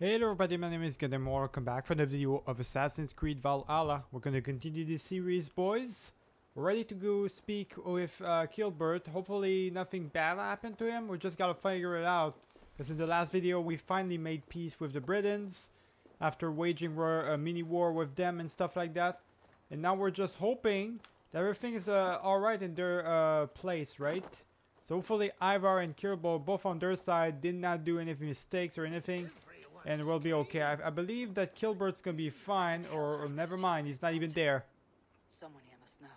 Hello everybody, my name is Gabdem. Welcome back for the video of Assassin's Creed Valhalla. We're gonna continue this series, boys. We're ready to go speak with uh, Kilbert. Hopefully nothing bad happened to him. We just gotta figure it out. Because in the last video, we finally made peace with the Britons. After waging a mini war with them and stuff like that. And now we're just hoping that everything is uh, alright in their uh, place, right? So hopefully Ivar and Kirbo, both on their side, did not do any mistakes or anything and we'll be okay. I, I believe that Kilbert's gonna be fine, or, or, never mind, he's not even there. Someone here must know.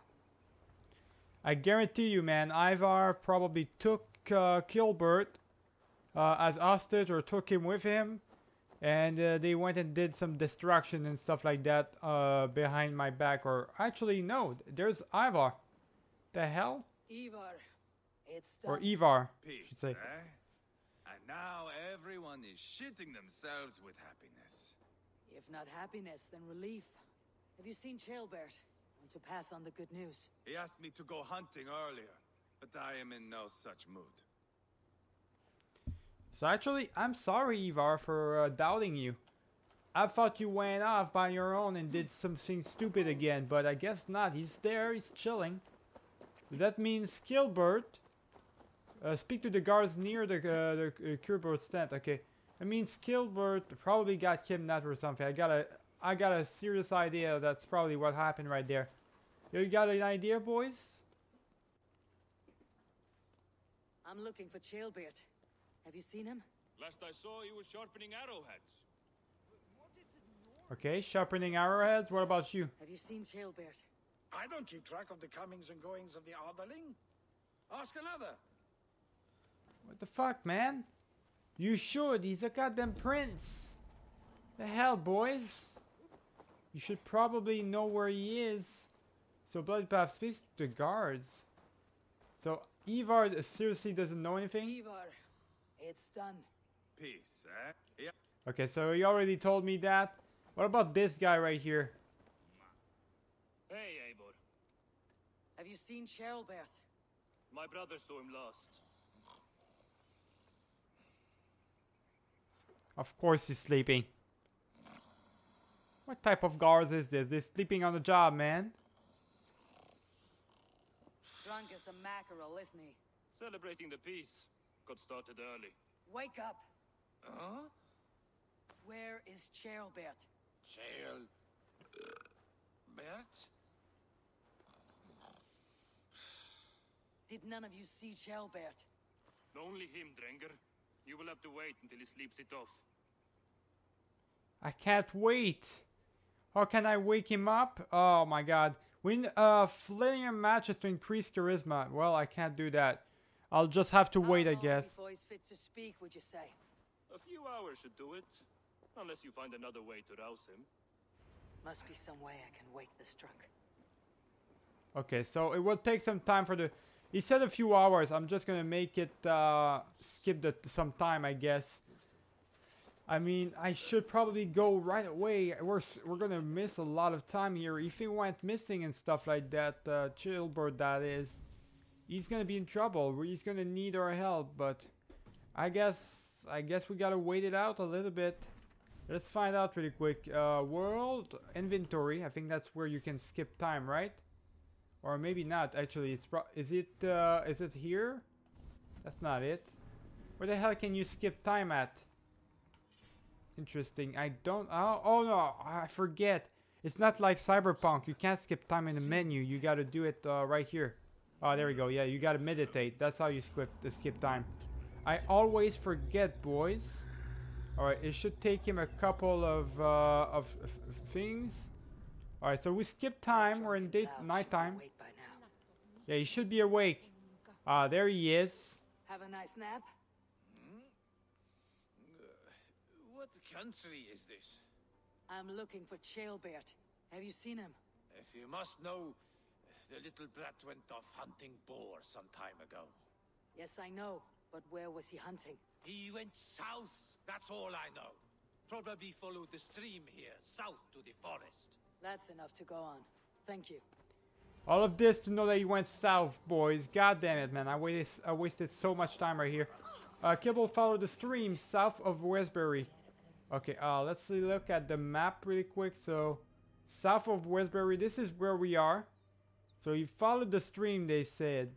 I guarantee you, man, Ivar probably took uh, Kilbert uh, as hostage or took him with him, and uh, they went and did some destruction and stuff like that uh, behind my back. Or actually, no, there's Ivar. The hell? Ivar, it's Or. Ivar, Peace, should say. eh? And now everyone is shitting themselves with happiness. If not happiness, then relief. Have you seen Ceolbert? Want to pass on the good news? He asked me to go hunting earlier, but I am in no such mood. So actually, I'm sorry, Ivar, for uh, doubting you. I thought you went off by your own and did something stupid again, but I guess not. He's there, he's chilling. That means Kilbert. Uh, speak to the guards near the, uh, the uh, Kilbert's tent. Okay. That means Kilbert probably got kidnapped or something. I got a, I got a serious idea that's probably what happened right there. You got an idea, boys? I'm looking for Ceolbert. Have you seen him? Last I saw, he was sharpening arrowheads. Okay, sharpening arrowheads. What about you? Have you seen Ceolbert? I don't keep track of the comings and goings of the Aetheling. Ask another. What the fuck, man? You should. He's a goddamn prince. The hell, boys? You should probably know where he is. So Bloodbath speaks to the guards. So Ivar seriously doesn't know anything? Ivar, it's done. Peace, eh? Yeah. Okay, so he already told me that. What about this guy right here? Hey, Eivor. Have you seen Ceolbert? My brother saw him last. Of course he's sleeping. What type of guards is this? They're sleeping on the job, man. Drunk as a mackerel, isn't he? Celebrating the peace. Got started early. Wake up! Huh? Where is Ceolbert? Shale. Bert? Did none of you see Ceolbert? Only him, Drengr. You will have to wait until he sleeps it off. I can't wait. How can I wake him up? Oh my god. Win uh flaring matches to increase charisma. Well, I can't do that. I'll just have to wait, How I long guess. Before he's fit to speak, would you say? A few hours should do it. Unless you find another way to rouse him. Must be some way I can wake this drunk. Okay, so it will take some time for the... He said a few hours. I'm just gonna make it uh, skip the some time, I guess. I mean, I should probably go right away. We're we're gonna miss a lot of time here. If he went missing and stuff like that, uh, Chilbert that is, he's gonna be in trouble. He's gonna need our help. But I guess I guess we gotta wait it out a little bit. Let's find out really quick. Uh, world inventory. I think that's where you can skip time, right? Or maybe not. Actually, it's pro- is it uh, is it here? That's not it. Where the hell can you skip time at? Interesting. I don't. Oh, oh no! I forget. It's not like Cyberpunk. You can't skip time in the menu. You got to do it uh, right here. Oh, there we go. Yeah, you got to meditate. That's how you skip the skip time. I always forget, boys. All right, it should take him a couple of uh, of things. All right, so we skip time. We're in date nighttime. Awake by now. Yeah, he should be awake. Ah, there he is. Have a nice nap? What country is this? I'm looking for Ceolbert. Have you seen him? If you must know, the little brat went off hunting boar some time ago. Yes, I know. But where was he hunting? He went south, that's all I know. Probably followed the stream here, south to the forest. That's enough to go on. Thank you. All of this to know that he went south, boys. God damn it, man. I wasted, I wasted so much time right here. Uh, Kibble followed the stream south of Westbury. Okay, uh, let's look at the map really quick. So, south of Westbury, this is where we are. So he followed the stream, they said.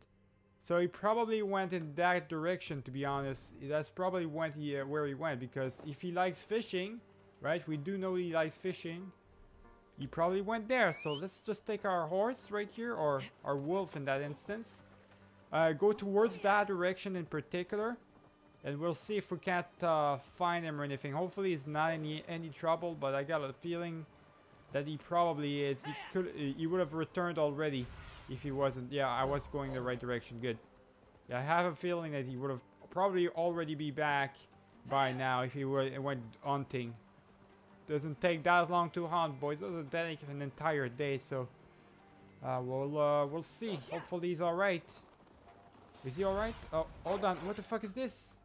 So he probably went in that direction, to be honest. That's probably went he, uh, where he went, because if he likes fishing, right? We do know he likes fishing. He probably went there. So let's just take our horse right here, or our wolf in that instance. Uh, go towards that direction in particular. And we'll see if we can't uh, find him or anything. Hopefully he's not in any, any trouble, but I got a feeling that he probably is. He could, he would have returned already if he wasn't. Yeah, I was going the right direction. Good. Yeah, I have a feeling that he would have probably already be back by now if he were, went hunting. Doesn't take that long to hunt, boys. Doesn't take an entire day, so uh, we'll uh, we'll see. Hopefully he's all right. Is he all right? Oh, hold on. What the fuck is this?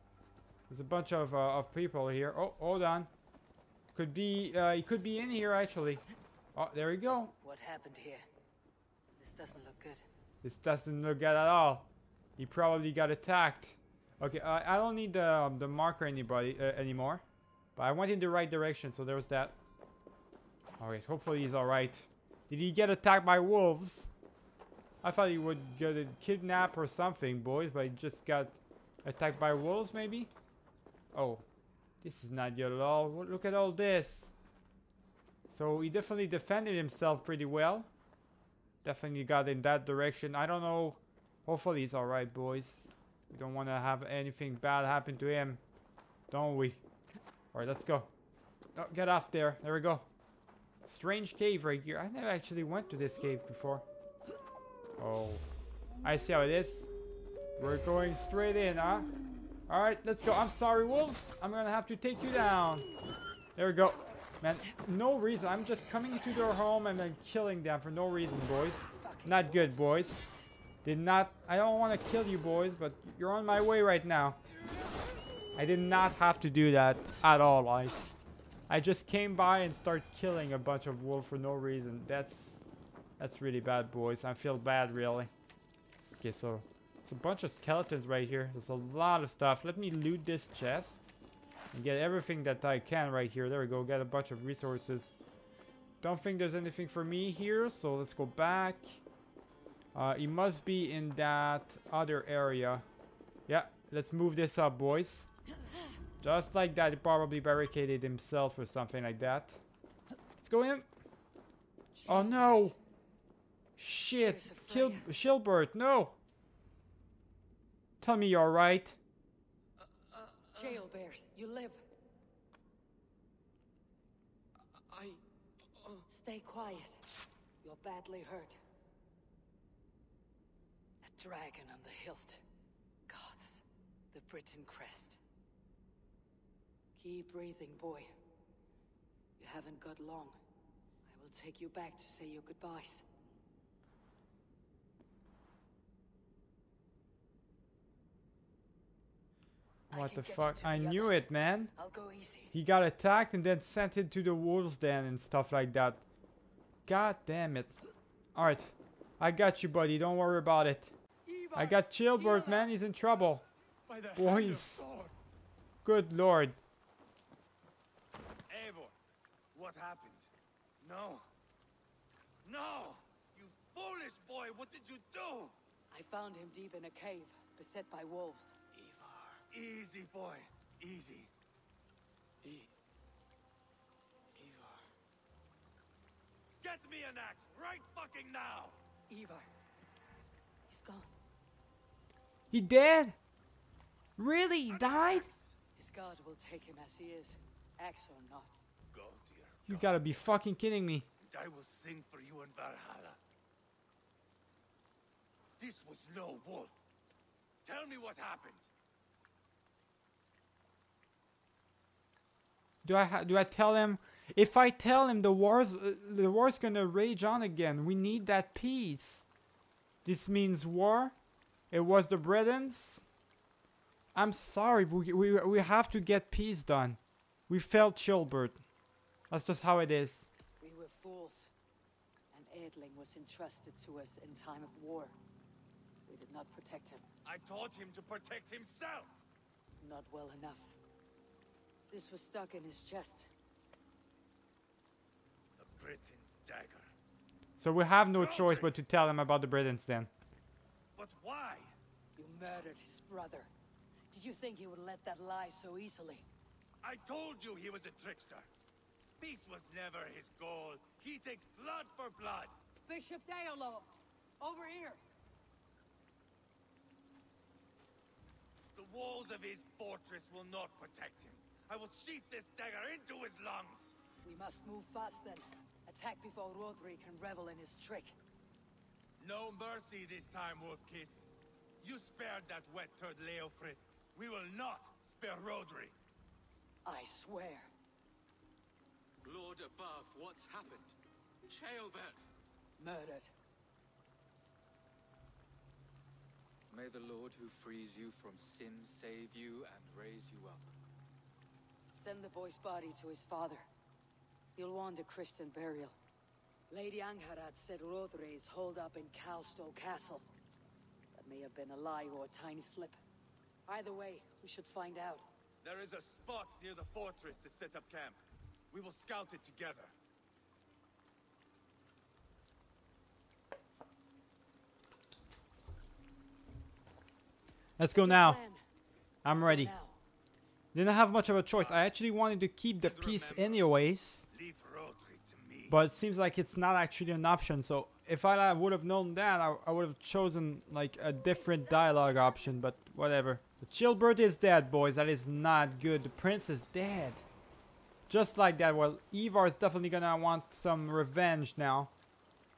There's a bunch of uh, of people here. Oh, hold on. Could be uh, he could be in here actually. Oh, there we go. What happened here? This doesn't look good. This doesn't look good at all. He probably got attacked. Okay, I don't need the um, the marker anybody uh, anymore. But I went in the right direction, so there's that. Alright, hopefully he's alright. Did he get attacked by wolves? I thought he would get a kidnap or something, boys, but he just got attacked by wolves, maybe? Oh, this is not good at all. Look at all this. So he definitely defended himself pretty well. Definitely got in that direction. I don't know. Hopefully he's alright, boys. We don't want to have anything bad happen to him. Don't we? Alright, let's go. Oh, get off there. There we go. Strange cave right here. I never actually went to this cave before. Oh. I see how it is. We're going straight in, huh? Alright, let's go. I'm sorry, wolves. I'm gonna have to take you down. There we go. Man, no reason. I'm just coming into their home and then killing them for no reason, boys. Not good, boys. Did not... I don't want to kill you, boys, but you're on my way right now. I did not have to do that at all. I, I just came by and started killing a bunch of wolves for no reason. That's... That's really bad, boys. I feel bad, really. Okay, so... It's a bunch of skeletons right here. There's a lot of stuff. Let me loot this chest. And get everything that I can right here. There we go. Get a bunch of resources. Don't think there's anything for me here. So let's go back. Uh, he must be in that other area. Yeah, let's move this up, boys. Just like that. He probably barricaded himself or something like that. Let's go in. Oh no! Shit! Seriously, Kill Freya. Shilbert, no! Tell me you're right. Jailbert, you live. I. Uh, Stay quiet. You're badly hurt. A dragon on the hilt. Gods, the Britain crest. Keep breathing, boy. You haven't got long. I will take you back to say your goodbyes. What the fuck? I the knew others. it, man. I'll go easy. He got attacked and then sent into the wolves den and stuff like that. God damn it. Alright. I got you, buddy. Don't worry about it. I got Chilbert, man. He's in trouble. By the hand Boys. of Thor. Good lord. Eivor, what happened? No. No! You foolish boy, what did you do? I found him deep in a cave, beset by wolves. Ivar. Easy, boy. Easy. E. Ivar. Get me an axe right fucking now! Ivar. He's gone. He dead? Really? He died? His god will take him as he is, axe or not. You gotta be fucking kidding me. I will sing for you in Valhalla. This was no wolf. Tell me what happened. Do I ha- do I tell him? If I tell him the war's uh, the war's gonna rage on again, we need that peace. This means war. It was the Britons. I'm sorry, we we we have to get peace done. We failed Chilbert. That's just how it is. We were fools. An Aetheling was entrusted to us in time of war. We did not protect him. I taught him to protect himself. Not well enough. This was stuck in his chest. The Britain's dagger. So we have no choice but to tell him about the Britons then. But why? You murdered his brother. Did you think he would let that lie so easily? I told you he was a trickster. Peace was never his goal. He takes blood for blood. Bishop Deorlaf! Uh, over here! The walls of his fortress will not protect him. I will sheath this dagger into his lungs. We must move fast then. Attack before Rhodri can revel in his trick. No mercy this time, Wolf-Kissed. You spared that wet turd Leofrith. We will not spare Rhodri. I swear. Lord above, what's happened? Ceolbert! Murdered. May the Lord who frees you from sin save you and raise you up. Send the boy's body to his father. He'll want a Christian burial. Lady Angharad said Rhodri is holed up in Calstow Castle. That may have been a lie or a tiny slip. Either way, we should find out. There is a spot near the fortress to set up camp. We will scout it together. Let's go now. I'm ready. Didn't have much of a choice. I actually wanted to keep the peace anyways. Leave Rhodri to me. But it seems like it's not actually an option. So if I would have known that, I, I would have chosen like a different dialogue option. But whatever. The Chilbert is dead, boys. That is not good. The prince is dead. Just like that. Well, Ivar is definitely gonna want some revenge now.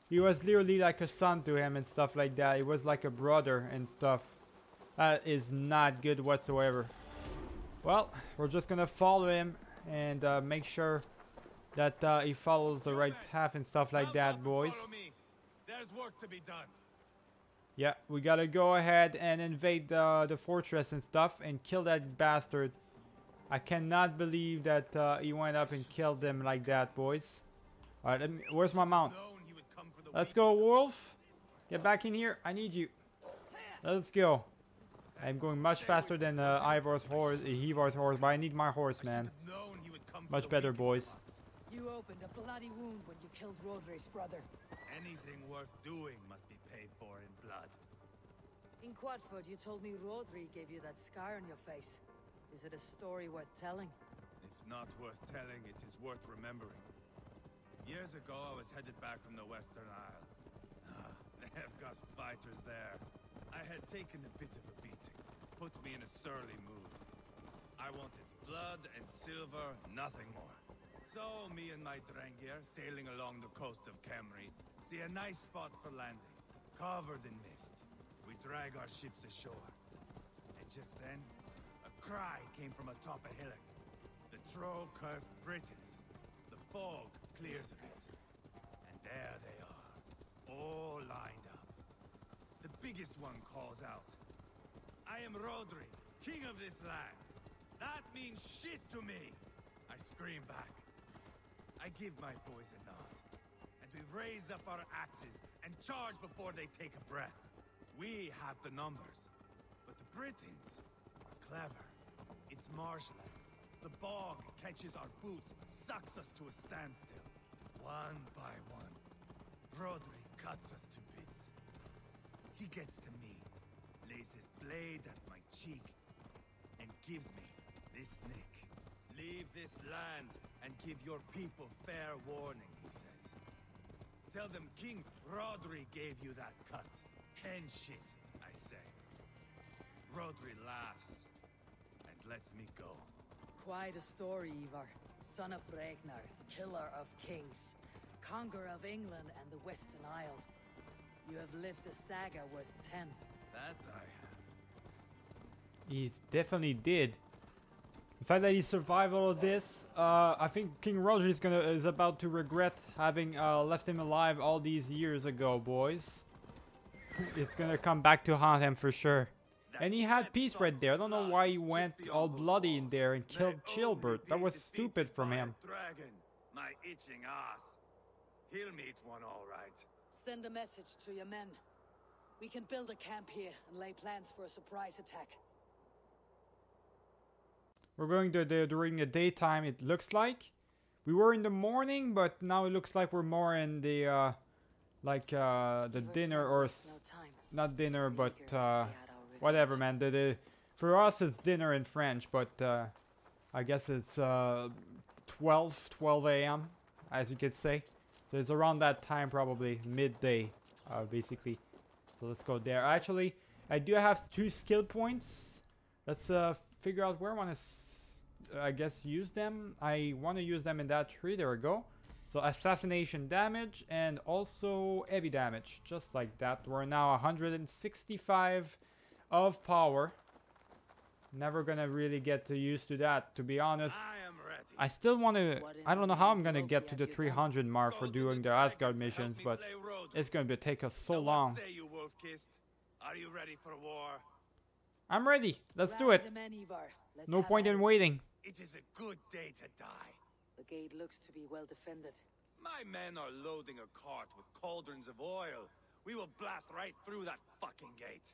He was literally like a son to him and stuff like that. He was like a brother and stuff. That is not good whatsoever. Well, we're just gonna follow him and uh, make sure that uh, he follows the right path and stuff like that, boys. There's work to be done. Yeah, we gotta go ahead and invade uh, the fortress and stuff and kill that bastard. I cannot believe that uh, he went up and killed them like that, boys. Alright, let me- where's my mount? Known he would come for the Let's go, Wolf. Get back in here. I need you. Let's go. I'm going much faster than uh, Ivar's horse, uh, Ivar's horse, but I need my horse, man. Known he would come for Much better, boys. You opened a bloody wound when you killed Rhodri's brother. Anything worth doing must be paid for in blood. In Quatford, you told me Rhodri gave you that scar on your face. Is it a story worth telling? If not worth telling, it is worth remembering. Years ago, I was headed back from the Western Isle. Ah, they have got fighters there. I had taken a bit of a beating, put me in a surly mood. I wanted blood and silver, nothing more. So, me and my Drengir, sailing along the coast of Cymru, see a nice spot for landing, covered in mist. We drag our ships ashore. And just then, cry came from atop a hillock. The troll cursed Britons. The fog clears a bit. And there they are, all lined up. The biggest one calls out. I am Rhodri, king of this land. That means shit to me. I scream back. I give my boys a nod. And we raise up our axes and charge before they take a breath. We have the numbers. But the Britons are clever. It's marshland. The bog catches our boots, sucks us to a standstill. One by one, Rhodri cuts us to bits. He gets to me, lays his blade at my cheek, and gives me this nick. Leave this land and give your people fair warning, he says. Tell them King Rhodri gave you that cut. Hen shit, I say. Rhodri laughs lets me go. Quite a story, Ivar. Son of Ragnar, killer of kings, conqueror of England and the Western Isle. You have lived a saga worth ten. That I have. He definitely did. The fact that he survived all of this, uh, I think King Roger is gonna is about to regret having uh, left him alive all these years ago, boys. It's gonna come back to haunt him for sure. And he had peace right there. I don't know why he went all bloody in there and killed Chilbert. That was stupid from him. Dragon, my itching ass. He'll meet one all right. Send a message to your men. We can build a camp here and lay plans for a surprise attack. We're going to the during the daytime. It looks like we were in the morning, but now it looks like we're more in the uh, like uh, the dinner or no time. not dinner, but uh, we had our whatever, man. The, the for us it's dinner in French, but uh, I guess it's uh, 12 12 a.m. as you could say. So it's around that time, probably midday, uh, basically. So let's go there. Actually, I do have two skill points. Let's uh, figure out where I want to, I guess, use them. I want to use them in that tree. There we go. So assassination damage and also heavy damage, just like that. We're now 165 of power. Never gonna really get to used to that, to be honest. I am ready. I still want to... I don't know how I'm gonna get to the Loki have you 300 done? mark for doing the dragon Asgard missions, but it's gonna be take us so Now long. Say you, Wolf-Kissed? Are you ready for war? I'm ready. Let's do it. the men, Ivar. Let's No point in waiting. It is a good day to die. The gate looks to be well defended. My men are loading a cart with cauldrons of oil. We will blast right through that fucking gate.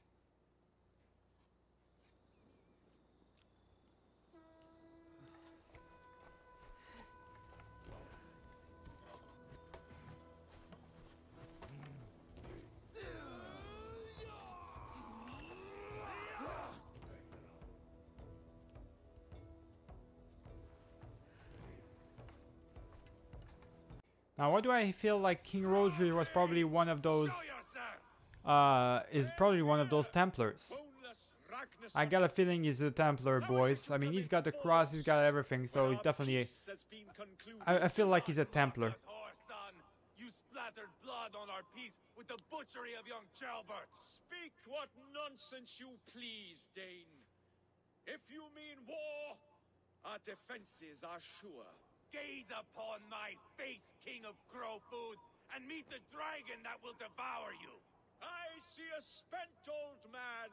Now, why do I feel like King Rhodri was probably one of those? Uh, is probably one of those Templars. I got a feeling he's a Templar, boys. I mean, he's got the cross, he's got everything, so he's definitely. A, I, I feel like he's a Templar. You splattered blood on our peace with the butchery of young Ceolbert. Speak what nonsense you please, Dane. If you mean war, our defenses are sure. Gaze upon my face, king of crow food, and meet the dragon that will devour you. I see a spent old man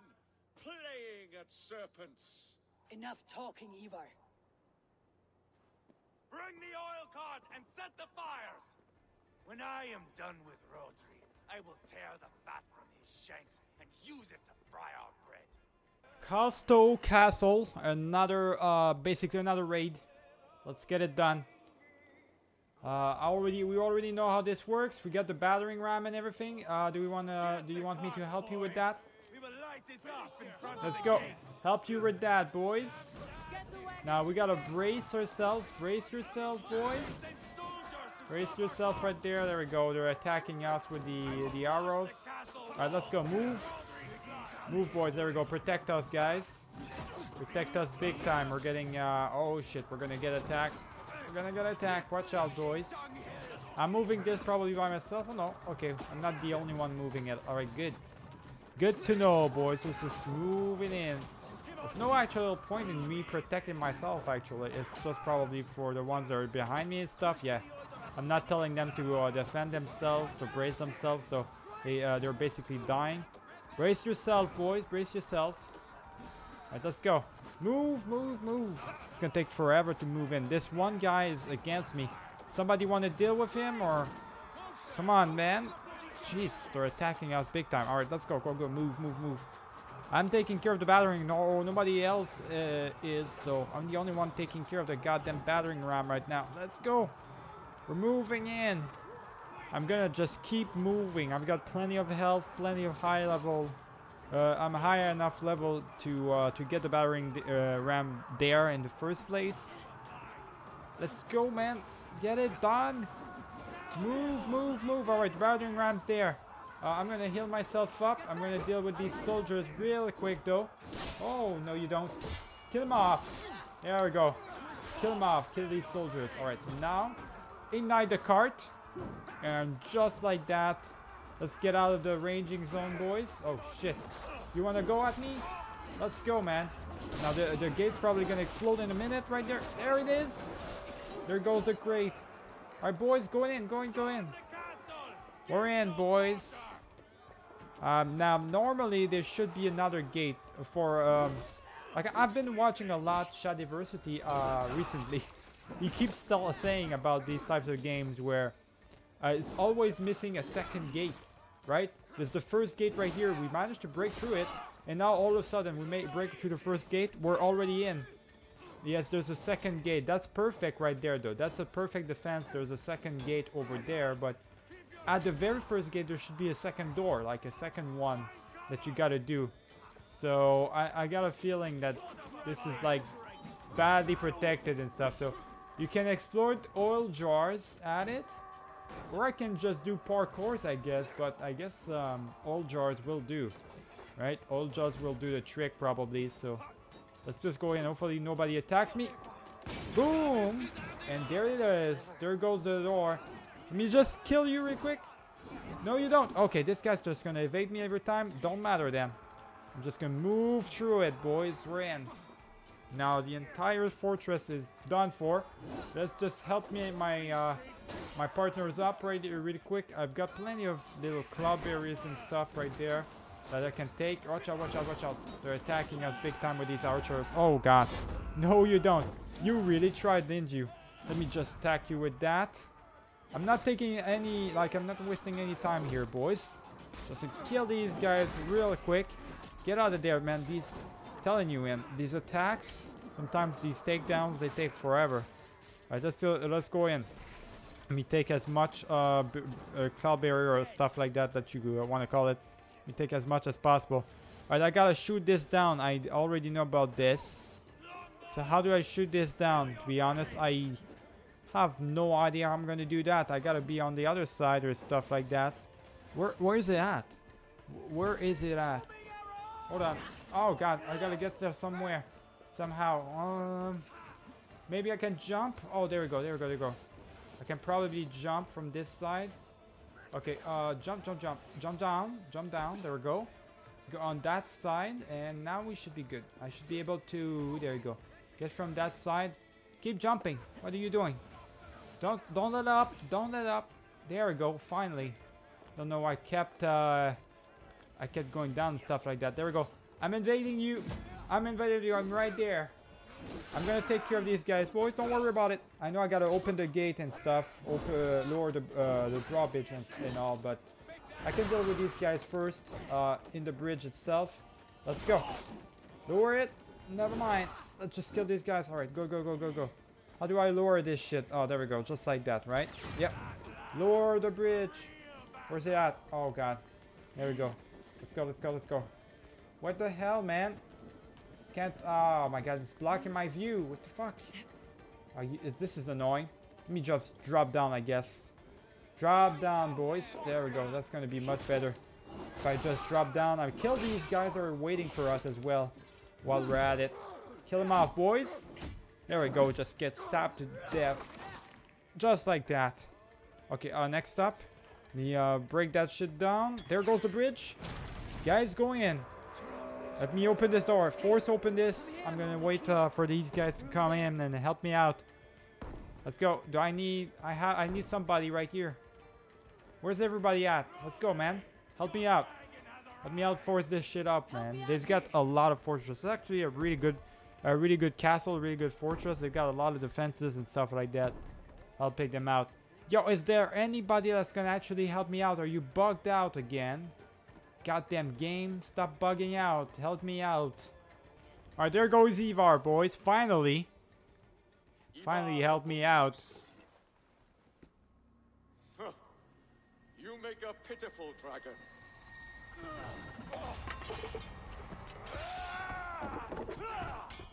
playing at serpents. Enough talking, Ivar. Bring the oil cart and set the fires. When I am done with Rhodri, I will tear the fat from his shanks and use it to fry our bread. Casto Castle, another, uh, basically another raid. Let's get it done. Uh, already, we already know how this works. We got the battering ram and everything. Uh, do we want to, do you want me to help you with that? Let's go. Help you with that, boys. Now we gotta brace ourselves. Brace yourselves, boys. Brace yourself right there. There we go. They're attacking us with the the arrows. All right, let's go. Move. Move, boys. There we go. Protect us, guys. Protect us big time. We're getting, uh, oh shit, we're gonna get attacked. We're gonna get attacked. Watch out, boys. I'm moving this probably by myself. Oh no, okay. I'm not the only one moving it. All right, good. Good to know, boys. It's just moving in. There's no actual point in me protecting myself, actually. It's just probably for the ones that are behind me and stuff. Yeah, I'm not telling them to uh, defend themselves, to brace themselves, so they, uh, they're basically dying. Brace yourself, boys. Brace yourself. Alright, let's go. Move, move, move. It's gonna take forever to move in. This one guy is against me. Somebody want to deal with him or? Come on, man. Jeez, they're attacking us big time. Alright, let's go, go, go. Move, move, move. I'm taking care of the battering. No, nobody else uh, is, so I'm the only one taking care of the goddamn battering ram right now. Let's go. We're moving in. I'm gonna just keep moving. I've got plenty of health, plenty of high level. Uh, I'm high enough level to uh, to get the battering d- uh, ram there in the first place. Let's go, man. Get it done. Move, move, move. All right, battering ram's there. Uh, I'm gonna heal myself up. I'm gonna deal with these soldiers real quick, though. Oh no, you don't. Kill them off. There we go. Kill them off. Kill these soldiers. All right, so now ignite the cart. And just like that, let's get out of the ranging zone, boys. Oh, shit. You want to go at me? Let's go, man. Now, the, the gate's probably going to explode in a minute right there. There it is. There goes the crate. All right, boys, go in, go in, go in. We're in, boys. Um, now, normally, there should be another gate for... Um, like, I've been watching a lot of Shadiversity uh, recently. he keeps saying about these types of games where uh, it's always missing a second gate, right? There's the first gate right here. We managed to break through it, and now all of a sudden we may break through the first gate. We're already in. Yes, there's a second gate. That's perfect right there, though. That's a perfect defense. There's a second gate over there, but at the very first gate, there should be a second door, like a second one that you gotta do. So I, I got a feeling that this is like badly protected and stuff. So you can explore oil jars at it, or I can just do parkours, I guess. But I guess um, oil jars will do, right? All jars will do the trick probably. So let's just go in. Hopefully nobody attacks me. Boom! And there it is. There goes the door. Let me just kill you real quick. No, you don't. Okay, this guy's just gonna evade me every time. Don't matter then. I'm just gonna move through it, boys. We're in. Now the entire fortress is done for. Let's just help me in my uh, my partner is up right here really quick. I've got plenty of little cloudberries and stuff right there that I can take. Watch out, watch out, watch out. They're attacking us big time with these archers. Oh god. No, you don't. You really tried, didn't you? Let me just attack you with that. I'm not taking any, like, I'm not wasting any time here, boys. Just kill these guys real quick. Get out of there, man. These, telling you, man, these attacks, sometimes these takedowns, they take forever. Alright, let's, do, let's go in. Let me take as much uh, b uh, cloud barrier or stuff like that that you want to call it. Let me take as much as possible. Alright, I gotta shoot this down. I already know about this. So how do I shoot this down? To be honest, I have no idea how I'm gonna do that. I gotta be on the other side or stuff like that. Where where is it at? Where is it at? Hold on. Oh god, I gotta get there somewhere. Somehow. Um maybe I can jump? Oh there we go, there we go, there we go. I can probably jump from this side. Okay, uh jump, jump, jump. Jump down, jump down, there we go. Go on that side and now we should be good. I should be able to there we go. Get from that side. Keep jumping. What are you doing? Don't don't let up. Don't let up. There we go. Finally. Don't know why I kept uh, I kept going down and stuff like that. There we go. I'm invading you. I'm invading you. I'm right there. I'm gonna take care of these guys, boys. Don't worry about it. I know I gotta open the gate and stuff, open, uh, lower the uh, the drawbridge and, and all, but I can deal with these guys first uh, in the bridge itself. Let's go. Lower it. Never mind. Let's just kill these guys. All right, go, go, go, go, go. How do I lower this shit? Oh, there we go. Just like that, right? Yep. Lower the bridge. Where's it at? Oh, God. There we go. Let's go, let's go, let's go. What the hell, man? Can't... Oh, my God. It's blocking my view. What the fuck? Oh, you, this is annoying. Let me just drop down, I guess. Drop down, boys. There we go. That's going to be much better. If I just drop down, I kill these guys are waiting for us as well while we're at it. Kill them off, boys. There we go. Just get stabbed to death. Just like that. Okay, uh, next up. Me uh, break that shit down. There goes the bridge. Guys, go in. Let me open this door. Force open this. I'm gonna wait uh, for these guys to come in and help me out. Let's go. Do I need... I have. I need somebody right here. Where's everybody at? Let's go, man. Help me out. Let me out force this shit up, man. They've got a lot of fortresses. It's actually a really good a really good castle, really good fortress. They've got a lot of defenses and stuff like that. I'll pick them out. Yo, is there anybody that's gonna actually help me out? Are you bugged out again? Goddamn game, stop bugging out. Help me out. Alright, there goes Ivar, boys. Finally. Finally help me out. You make a pitiful dragon. Ah! Ah!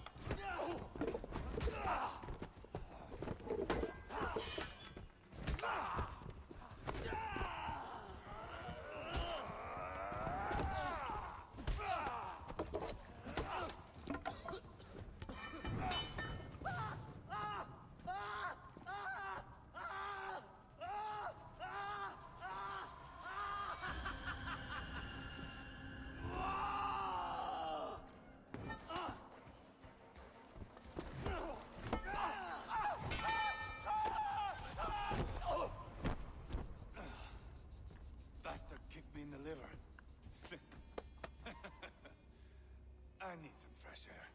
I need some fresh air.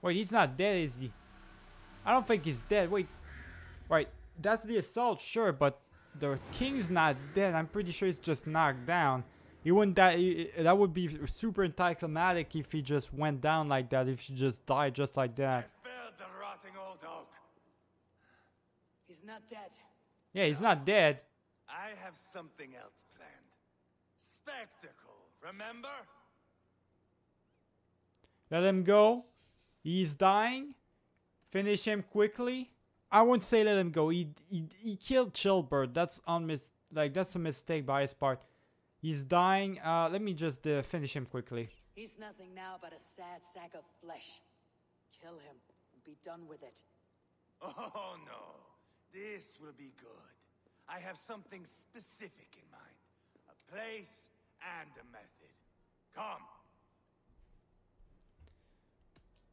Wait, he's not dead, is he? I don't think he's dead. Wait. Right, that's the assault, sure, but the king's not dead. I'm pretty sure he's just knocked down. He wouldn't die. That would be super anticlimactic if he just went down like that. If he just died just like that. Felled the rotting old oak. He's not dead. Yeah, he's not dead. I have something else planned. Spectacle, remember? Let him go. He's dying. Finish him quickly. I won't say let him go. He he, he killed Chillbird. That's on unmis like that's a mistake by his part. He's dying. Uh, let me just uh, finish him quickly. He's nothing now but a sad sack of flesh. Kill him and be done with it. Oh no, this will be good. I have something specific in mind. A place and a method. Come.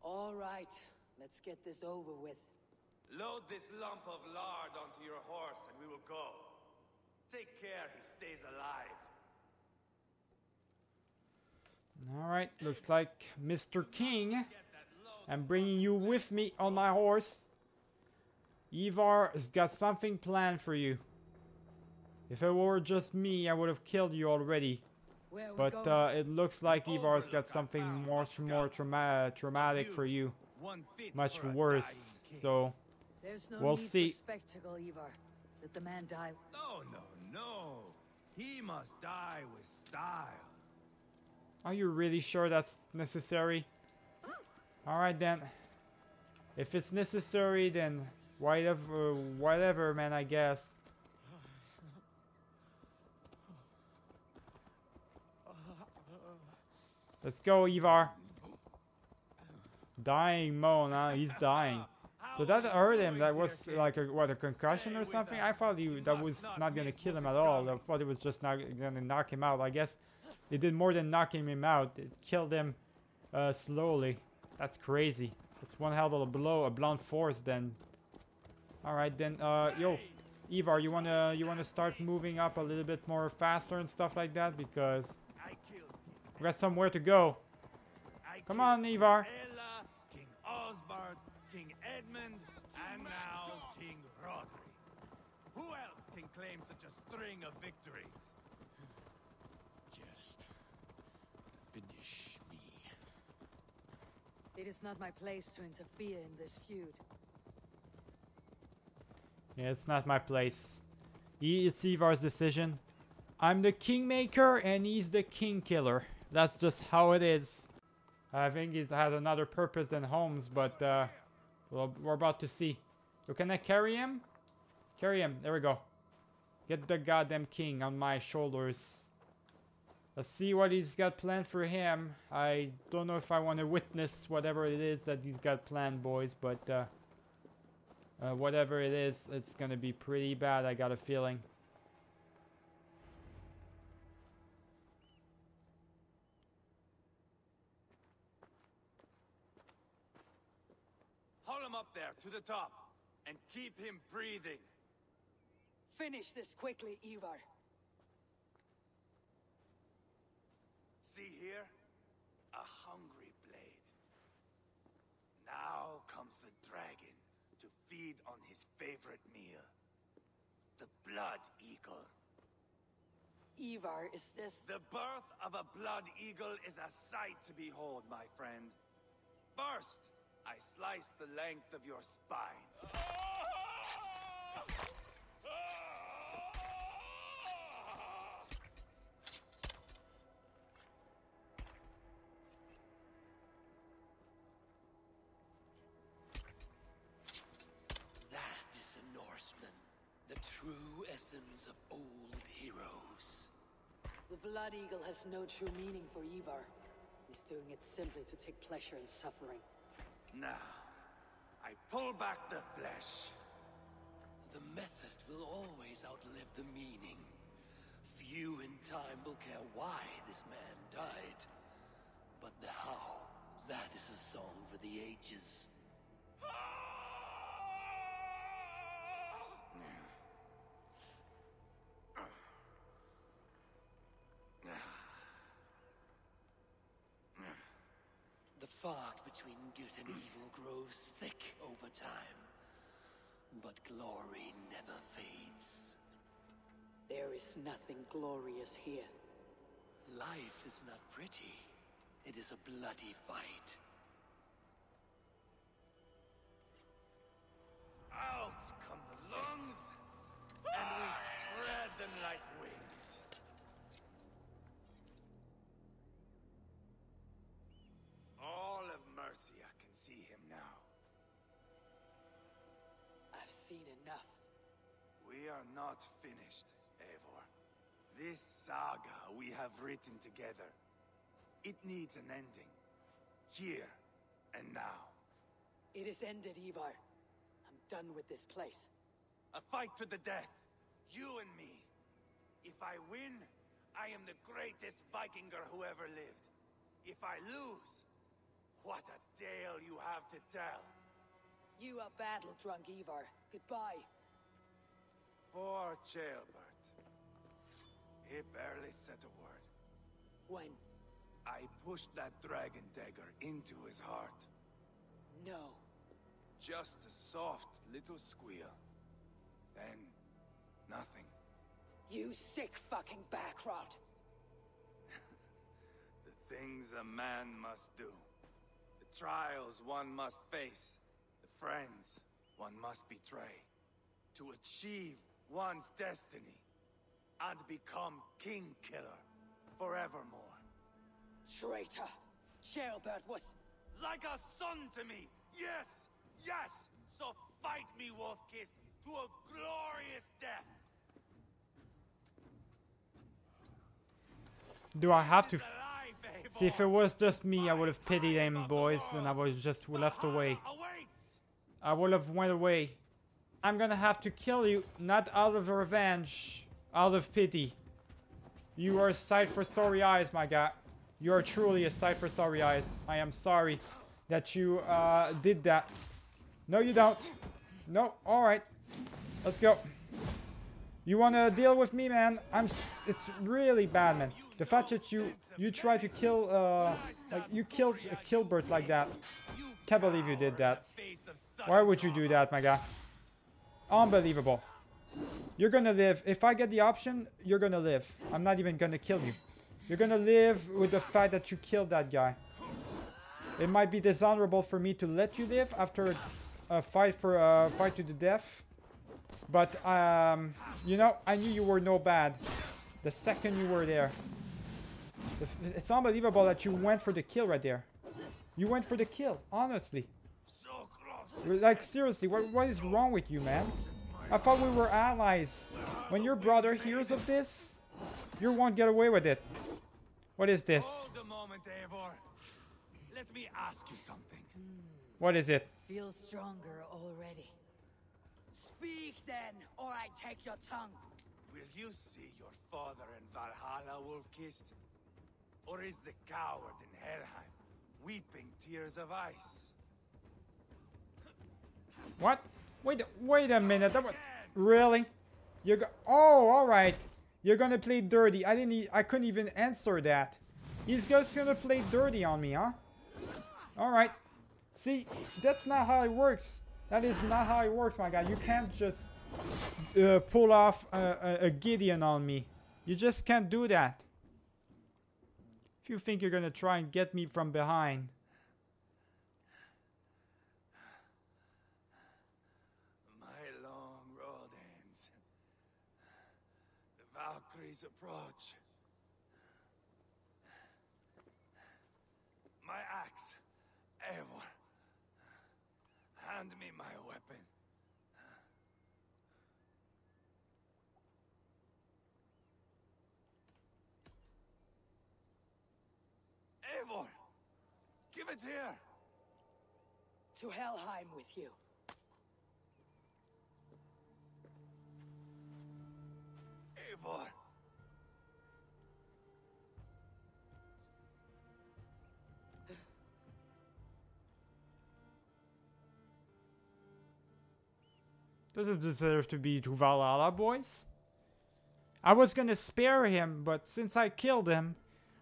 All right, let's get this over with. Load this lump of lard onto your horse and we will go. Take care he stays alive. All right, looks like Mr. King. I'm bringing you with me on my horse. Ivar has got something planned for you. If it were just me, I would have killed you already. Where are we But uh, it looks like Ivar's Overlook, got something much more scout. trauma traumatic for you. Much worse. So, no we'll see. spectacle, Ivar. Let the man die. No, no, no. He must die with style. are you really sure that's necessary? Alright then. If it's necessary, then whatever, whatever, man, I guess. Let's go, Ivar. Dying moan, huh? He's dying. So that hurt him. That was like a what a concussion or something. I thought he that was not gonna kill him at all. I thought it was just not gonna knock him out. I guess it did more than knocking him out. It killed him uh, slowly. That's crazy. It's one hell of a blow, a blunt force. Then, all right then. Uh, yo, Ivar, you wanna you wanna start moving up a little bit more faster and stuff like that because we got somewhere to go. I Come killed on, Ivar. Ella, King Osbert, King Edmund, and now King Rhodri. Who else can claim such a string of victories? Just finish me. It is not my place to interfere in this feud. Yeah, it's not my place. It's Ivar's decision. I'm the kingmaker and he's the king killer. That's just how it is. I think it has another purpose than Holmes, but uh, we're about to see. So can I carry him? Carry him. There we go. Get the goddamn king on my shoulders. Let's see what he's got planned for him. I don't know if I want to witness whatever it is that he's got planned, boys, but uh, uh, whatever it is, it's gonna be pretty bad. I got a feeling. Haul him up there to the top and keep him breathing. Finish this quickly, Ivar. See here? A hungry blade. Now comes the dragon to feed on his favorite meal. The blood eagle. Ivar, is this... The birth of a blood eagle is a sight to behold, my friend. First, I slice the length of your spine. That is a Norseman. The true essence of old heroes. The Blood Eagle has no true meaning for Ivar. He's doing it simply to take pleasure in suffering. Now, I pull back the flesh. The method will always outlive the meaning. Few in time will care why this man died. But the how, that is a song for the ages. The fog between good and evil grows thick over time. But glory never fades. There is nothing glorious here. Life is not pretty. It is a bloody fight. Out come seen enough. We are not finished, Eivor. This saga we have written together, it needs an ending. Here and now. It is ended, Ivar. I'm done with this place. A fight to the death. You and me. If I win, I am the greatest Vikinger who ever lived. If I lose, what a tale you have to tell. You are battle drunk, Ivar. Goodbye. Poor Ceolbert. He barely said a word. When? I pushed that dragon dagger into his heart. No. Just a soft little squeal. Then, nothing. You sick fucking backrot. The things a man must do. The trials one must face. The friends one must betray. To achieve one's destiny. And become King Killer forevermore. Traitor. Ceolbert was... Like a son to me! Yes! Yes! So fight me, Wolf-Kissed, to a glorious death! Do I have to... See, if it was just me, I would have pitied him, boys, and I was just left away. I would have went away. I'm gonna have to kill you, not out of revenge, out of pity. You are a sight for sorry eyes, my guy. You are truly a sight for sorry eyes. I am sorry that you uh, did that. No, you don't. No, alright. Let's go. You wanna deal with me, man? I'm. It's really bad, man. The fact that you you try to kill, uh, like you killed a Kilbert like that. Can't believe you did that. Why would you do that, my guy? Unbelievable. You're gonna live. If I get the option, you're gonna live. I'm not even gonna kill you. You're gonna live with the fact that you killed that guy. It might be dishonorable for me to let you live after a fight for a fight to the death. But um, you know, I knew you were no bad. The second you were there. It's unbelievable that you went for the kill right there. You went for the kill, honestly. So close. Like seriously, what what is wrong with you, man? I thought we were allies. When your brother hears of this, you won't get away with it. What is this? Hold a moment, Eivor. Let me ask you something. What is it? Feel stronger already. Speak then, or I take your tongue. Will you see your father in Valhalla, Wolf-Kissed? Or is the coward in Helheim weeping tears of ice? What? Wait, wait a minute. That was really. You go. Oh, all right. You're gonna play dirty. I didn't. E I couldn't even answer that. He's just gonna play dirty on me, huh? All right. See, that's not how it works. That is not how it works, my guy. You can't just uh, pull off a, a, a Gideon on me. You just can't do that. If you think you're gonna try and get me from behind, My long road ends. The Valkyries approach. My axe, Eivor. Hand me my weapon. Eivor! Give here! To Helheim with you. Eivor! Doesn't deserve to be to Valhalla, boys. I was gonna spare him, but since I killed him,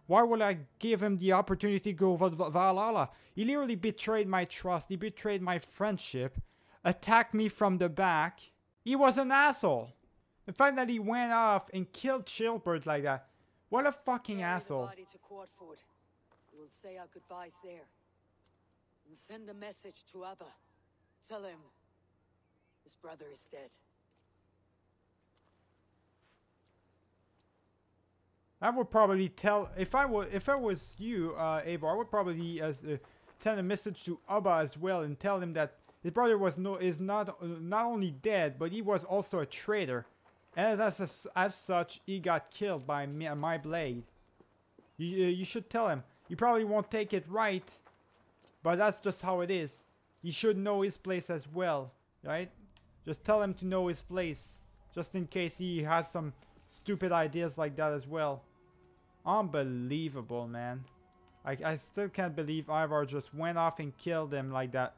why would I give him the opportunity to go Val- Val- Valhalla? He literally betrayed my trust, he betrayed my friendship, attacked me from the back. He was an asshole. The fact that he went off and killed Ceolbert like that, What a fucking asshole. The body to Quatford. We will say our goodbyes there. And send a message to Ubba. Tell him his brother is dead. I would probably tell if I was if I was you, uh, Ava, I would probably as uh, send a message to Ubba as well and tell him that his brother was no is not uh, not only dead, but he was also a traitor, and as as, as such, he got killed by me, my blade. You uh, you should tell him. You probably won't take it right, but that's just how it is. He should know his place as well, right? Just tell him to know his place, just in case he has some stupid ideas like that as well. Unbelievable, man. I, I still can't believe Ivar just went off and killed him like that.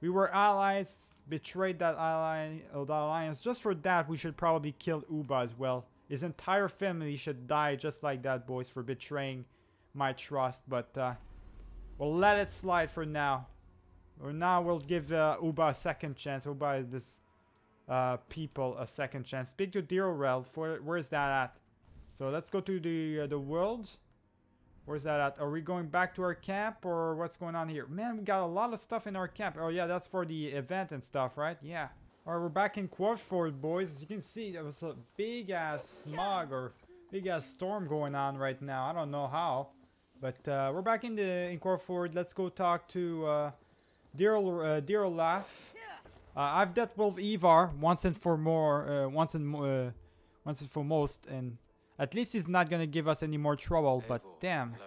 We were allies, betrayed that ally, uh, that alliance. Just for that, we should probably kill Ubba as well. His entire family should die just like that, boys, for betraying my trust. But uh, we'll let it slide for now. Or now we'll give uh, Ubba a second chance. Ubba is this uh, people a second chance. Speak to Deorlaf. For where's that at? So let's go to the uh, the world. Where's that at? Are we going back to our camp or what's going on here? Man, we got a lot of stuff in our camp. Oh yeah, that's for the event and stuff, right? Yeah. All right, we're back in Quatford, boys. As you can see, there was a big ass smog or big ass storm going on right now. I don't know how, but uh, we're back in the in Quatford. Let's go talk to uh, Daryl uh, Daryl Laugh. Uh, I've dealt with Ivar once and for more, uh, once and uh, once and for most, and at least he's not gonna give us any more trouble. But damn, Hello.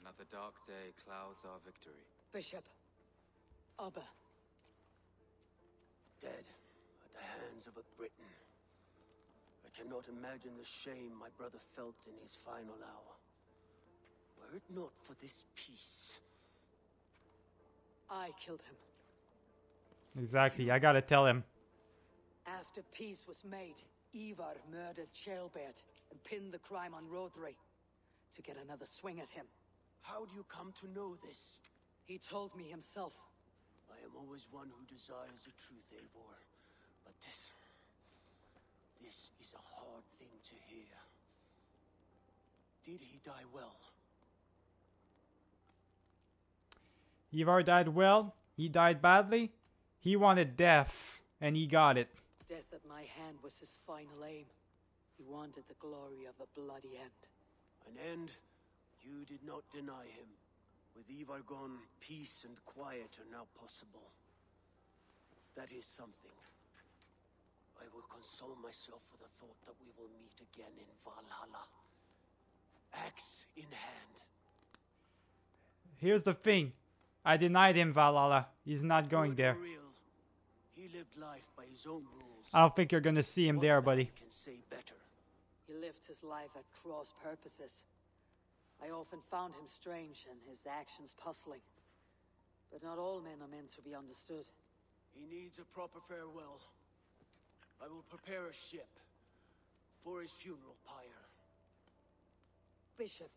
Another dark day clouds our victory. Bishop. Ubba. Dead at the hands of a Briton. I cannot imagine the shame my brother felt in his final hour. Were it not for this peace, I killed him. Exactly. I gotta tell him. After peace was made, Ivar murdered Ceolbert and pinned the crime on Rhodri to get another swing at him. how do you come to know this? He told me himself. I am always one who desires the truth, Eivor. But this... This is a hard thing to hear. Did he die well? Ivar died well. He died badly. He wanted death, and he got it. Death at my hand was his final aim. He wanted the glory of a bloody end. An end you did not deny him. With Ivar gone, peace and quiet are now possible. That is something. I will console myself for the thought that we will meet again in Valhalla. Axe in hand. Here's the thing. I denied him Valhalla. He's not going Good there. Real. He lived life by his own rules. I don't think you're gonna see him What there, buddy. Can say better. He lived his life at cross purposes. I often found him strange and his actions puzzling. But not all men are meant to be understood. He needs a proper farewell. I will prepare a ship for his funeral pyre. Bishop,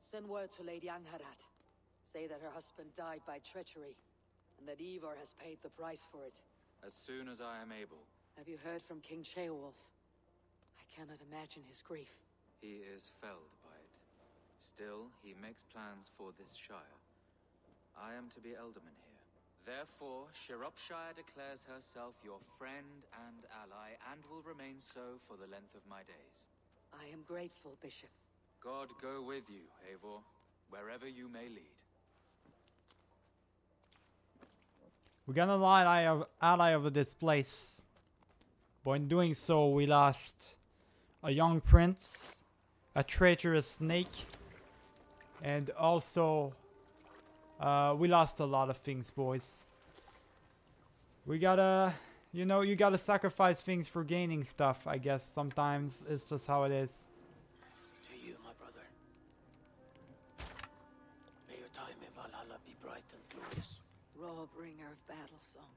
send word to Lady Angharad. Say that her husband died by treachery, and that Ivar has paid the price for it. As soon as I am able, Have you heard from King Ceolwulf? I cannot imagine his grief. he is felled by it. Still, he makes plans for this shire. I am to be Ealdorman here. Therefore, Shropshire declares herself your friend and ally, and will remain so for the length of my days. I am grateful, Bishop. God go with you, Eivor, wherever you may lead. We're gonna ally of ally of this place. But in doing so, we lost a young prince, a traitorous snake, and also uh, we lost a lot of things, boys. We gotta, you know, you gotta sacrifice things for gaining stuff. I guess sometimes it's just how it is. Raw bringer of battle song.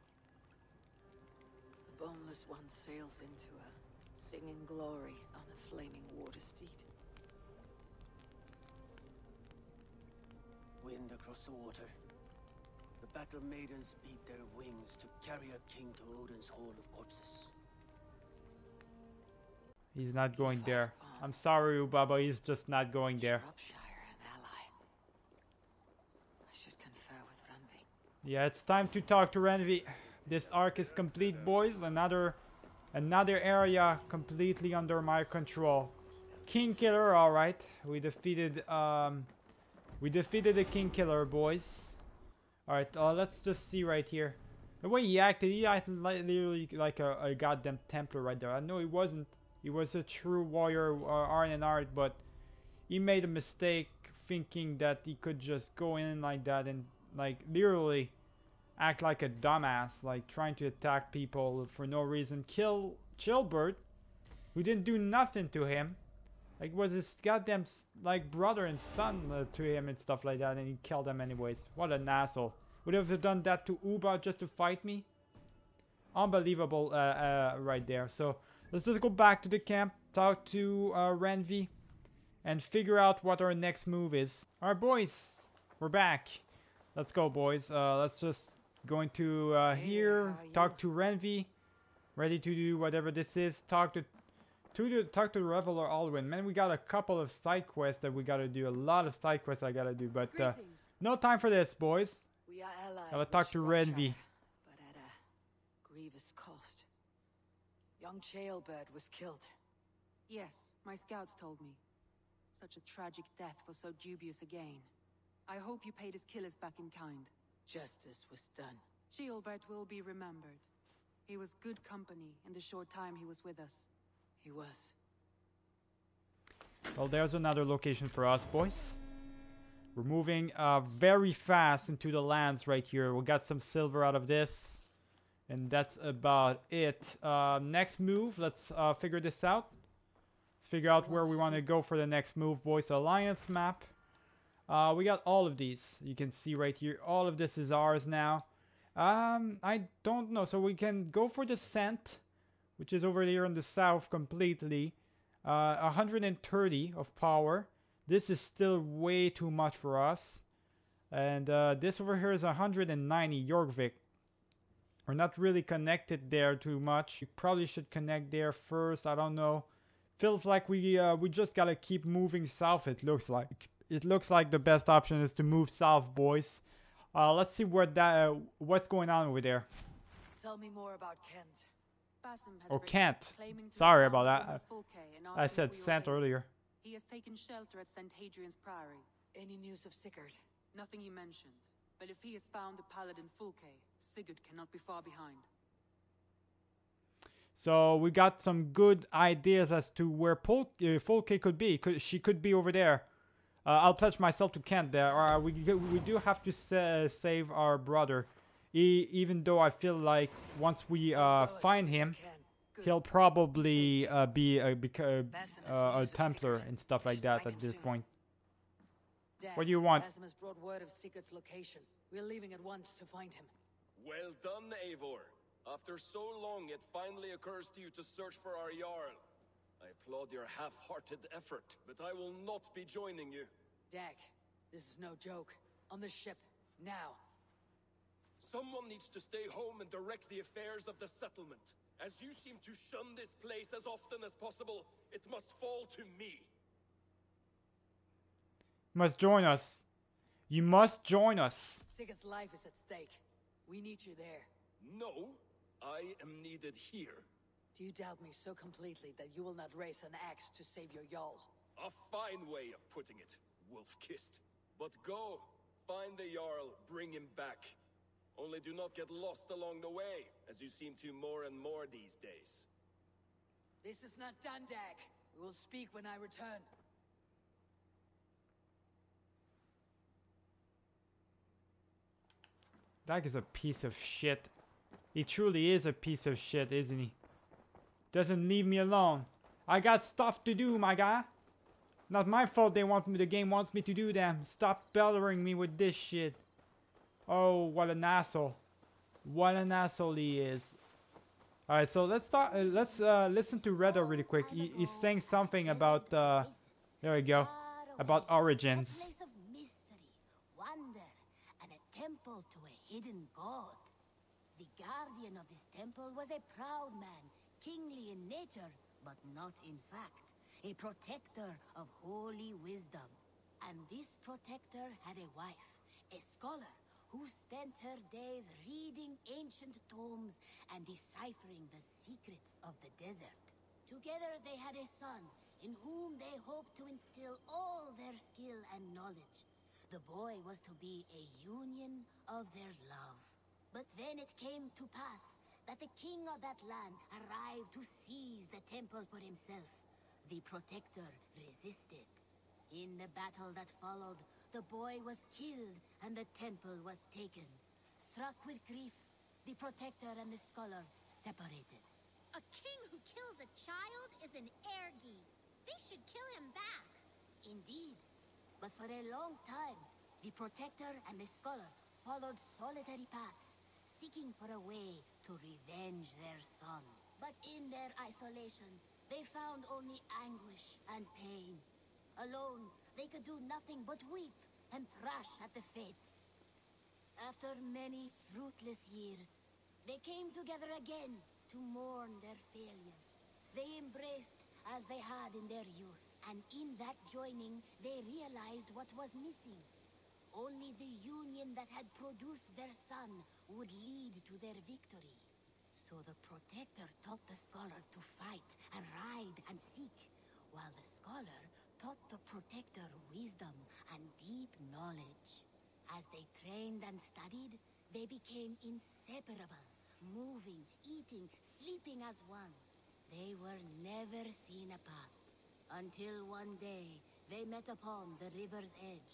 The boneless one sails into her, singing glory on a flaming water steed. Wind across the water. The battle maidens beat their wings to carry a king to Odin's Hall of Corpses. He's not going there. I'm sorry, Ubaba. He's just not going there. Shropshire, an ally. I should confer with Randvi. Yeah, it's time to talk to Randvi. This arc is complete, boys. Another, another area completely under my control. King Killer, all right. We defeated, um, we defeated the King Killer, boys. All right, uh, let's just see right here. The way he acted, he acted li literally like a, a goddamn Templar right there. I know he wasn't. He was a true warrior, uh, art and art, but he made a mistake thinking that he could just go in like that and like literally act like a dumbass, like trying to attack people for no reason. Kill Ceolbert, who didn't do nothing to him. Like was his goddamn like brother and son uh, to him and stuff like that, and he killed them anyways. What an asshole! Would have done that to Ubba just to fight me. Unbelievable, uh, uh, right there. So let's just go back to the camp, talk to uh, Randvi, and figure out what our next move is. All right, boys, we're back. Let's go, boys. Uh, let's just go to uh, Hey, here, how are talk to Randvi, ready to do whatever this is. Talk to to the talk to the Reveler Alwyn. Man, we got a couple of side quests that we gotta do. A lot of side quests I gotta do, but uh, no time for this, boys. We are allied. Gotta talk to Shropshire, Randvi. But at a grievous cost. Young Ceolbert was killed. Yes, my scouts told me. Such a tragic death for so dubious a gain. I hope you paid his killers back in kind. Justice was done. Ceolbert will be remembered. He was good company in the short time he was with us. He was. Well, there's another location for us, boys. We're moving uh, very fast into the lands right here. We got some silver out of this. And that's about it. Uh, next move, let's uh, figure this out. Let's figure out where we want to go for the next move, boys. Alliance map. Uh, we got all of these. You can see right here. All of this is ours now. Um, I don't know. So we can go for the Kent, which is over here in the south completely. Uh, 130 of power. This is still way too much for us. And uh, this over here is 190 Jorvik. We're not really connected there too much. You probably should connect there first. I don't know. Feels like we uh, we just gotta keep moving south. It looks like it looks like the best option is to move south, boys. Uh, let's see what that uh, what's going on over there. Tell me more about Kent. Basim has Or written, Kent. claiming to Sorry about that. Owen I said for your scent aid. earlier. He has taken shelter at St. Hadrian's Priory. Any news of Sigurd? Nothing he mentioned. But if he has found the paladin Fulke, Sigurd cannot be far behind. So we got some good ideas as to where Pol- uh, Folke could be. Could, she could be over there. Uh, I'll pledge myself to Kent there. Uh, we we do have to sa- save our brother, e- even though I feel like once we uh, find soon as I him, he'll probably uh, be a, bec- uh, Basim has uh, a Templar and stuff like that at this point. What do you want? Basim has brought word of Sigurd's location. We're leaving at once to find him. Well done, Eivor. After so long, it finally occurs to you to search for our Jarl. I applaud your half-hearted effort, but I will not be joining you. Dag, this is no joke. On the ship, now. Someone needs to stay home and direct the affairs of the settlement. As you seem to shun this place as often as possible, it must fall to me. You must join us. You must join us. Sigurd's life is at stake. We need you there. No, I am needed here. Do you doubt me so completely that you will not raise an axe to save your Jarl? A fine way of putting it, wolf-kissed. But go, find the Jarl, bring him back. Only do not get lost along the way, as you seem to more and more these days. This is not done, Dag. We will speak when I return. Dag is a piece of shit. He truly is a piece of shit, isn't he? Doesn't leave me alone. I got stuff to do, my guy. Not my fault they want me, the game wants me to do them. Stop bellowing me with this shit. Oh, what an asshole. What an asshole he is. Alright, so let's start, uh, let's uh, listen to Reda really quick. He, he's saying something about, uh, there we go, about origins. Mystery, wonder, and a temple to a hidden god. The guardian of this temple was a proud man, kingly in nature, but not in fact, a protector of holy wisdom. And this protector had a wife, a scholar, who spent her days reading ancient tomes and deciphering the secrets of the desert. Together they had a son, in whom they hoped to instill all their skill and knowledge. The boy was to be a union of their love. But then it came to pass that the king of that land arrived to seize the temple for himself. The protector resisted. In the battle that followed, the boy was killed and the temple was taken. Struck with grief, the protector and the scholar separated. A king who kills a child is an ergi. They should kill him back. Indeed. But for a long time, the protector and the scholar followed solitary paths, seeking for a way to revenge their son. But in their isolation, they found only anguish and pain. Alone, they could do nothing but weep and thrash at the fates. After many fruitless years, they came together again to mourn their failure. They embraced as they had in their youth, and in that joining, they realized what was missing. Only the union that had produced their son would lead to their victory. So the Protector taught the scholar to fight and ride and seek, while the scholar taught the Protector wisdom and deep knowledge. As they trained and studied, they became inseparable, moving, eating, sleeping as one. They were never seen apart. Until one day, they met upon the river's edge.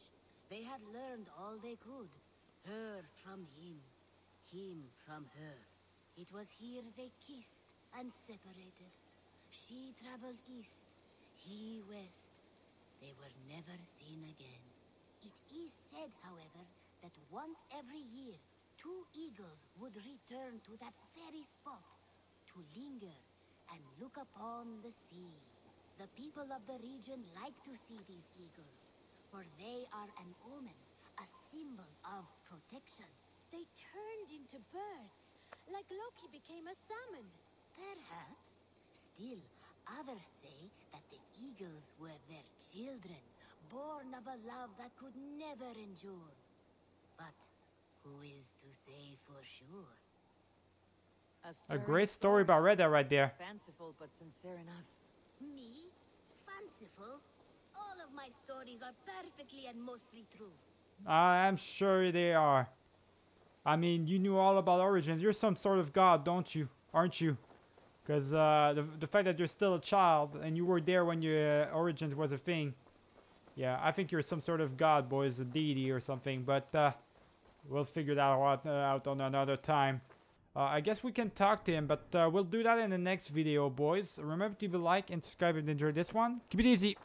They had learned all they could. Her from him, him from her. It was here they kissed and separated. She traveled east, he west. They were never seen again. It is said, however, that once every year, two eagles would return to that very spot to linger and look upon the sea. The people of the region like to see these eagles, for they are an omen, a symbol of protection. They turned into birds, like Loki became a salmon. Perhaps. Still, others say that the eagles were their children, born of a love that could never endure. But who is to say for sure? A great story about Red Dead right there. Fanciful but sincere enough. Me? Fanciful? All of my stories are perfectly and mostly true. I'm sure they are. I mean, you knew all about Origins. You're some sort of god, don't you? Aren't you? Because uh, the, the fact that you're still a child and you were there when your uh, Origins was a thing. Yeah, I think you're some sort of god, boys, a deity or something. But uh, we'll figure that out, uh, out on another time. Uh, I guess we can talk to him, but uh, we'll do that in the next video, boys. Remember to leave a like and subscribe if you enjoyed this one. Keep it easy.